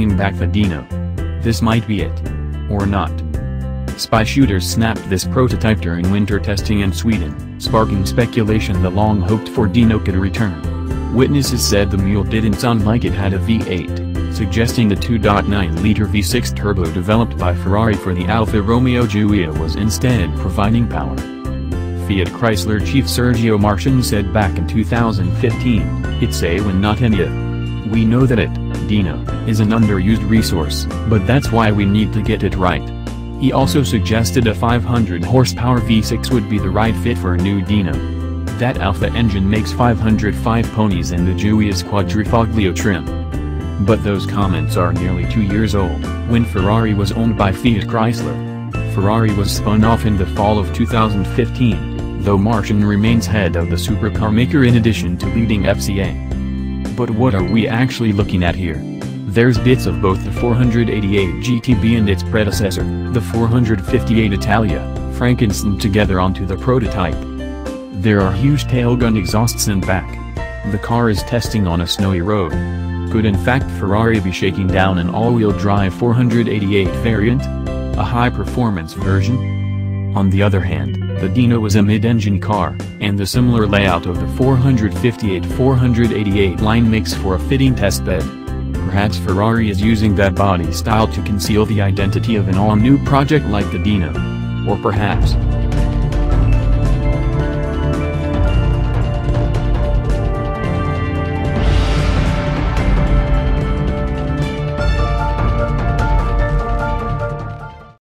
Alfa Dino. This might be it. Or not. Spy shooters snapped this prototype during winter testing in Sweden, sparking speculation the long-hoped-for Dino could return. Witnesses said the mule didn't sound like it had a V8, suggesting the 2.9-liter V6 turbo developed by Ferrari for the Alfa Romeo Giulia was instead providing power. Fiat Chrysler chief Sergio Marchionne said back in 2015, it's a when not an if. We know that it, Is an underused resource, but that's why we need to get it right. He also suggested a 500 horsepower V6 would be the right fit for a new Dino. That Alfa engine makes 505 ponies in the Giulia's quadrifoglio trim. But those comments are nearly two years old, when Ferrari was owned by Fiat Chrysler. Ferrari was spun off in the fall of 2015, though Marchionne remains head of the supercar maker in addition to leading FCA. But what are we actually looking at here? There's bits of both the 488 GTB and its predecessor, the 458 Italia, Frankenstein together onto the prototype. There are huge tailgun exhausts in back. The car is testing on a snowy road. Could in fact Ferrari be shaking down an all-wheel drive 488 variant? A high-performance version? On the other hand, the Dino was a mid-engine car, and the similar layout of the 458-488 line makes for a fitting testbed. Perhaps Ferrari is using that body style to conceal the identity of an all-new project like the Dino. Or perhaps,